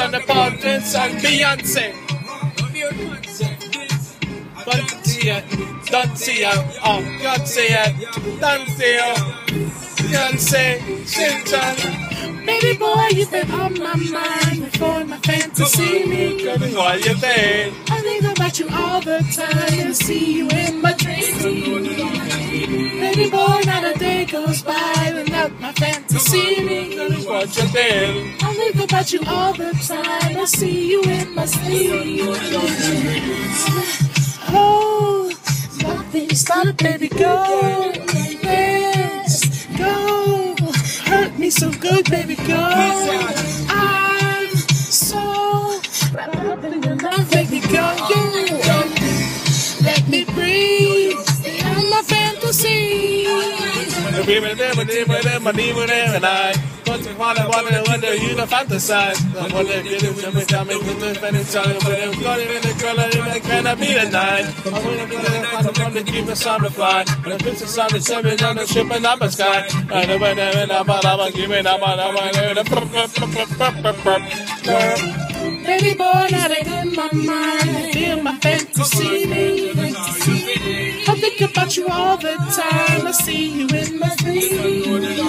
Of Prince and Beyoncé. Beyoncé, Dancia, oh, Beyoncé, Dancia, Beyoncé, Simpson. Baby boy, you've been on my mind before my fantasy me. Girl, what you think? I think about you all the time. I see you in my dreams. Baby boy, not a day goes by without my fantasy me. Girl, what you think? I think about you all the time. I see you in my sleep. Oh, nothing stop, baby, go. Let's go. Hurt me so good, baby, go. I'm so wrapped up in your love, and I want to want to wonder you the fantasize. I want to get it every time it was the finish on it, but I'm going in the color and I cannot be denied. I want to get it, I want to keep the sun to fly. But if it's a sun to seven on the ship and up the sky. I know when I'm about, I'm giving up, I'm Baby boy, not in my mind. I feel my fantasy. I think about you all the time wanna see you in my dreams.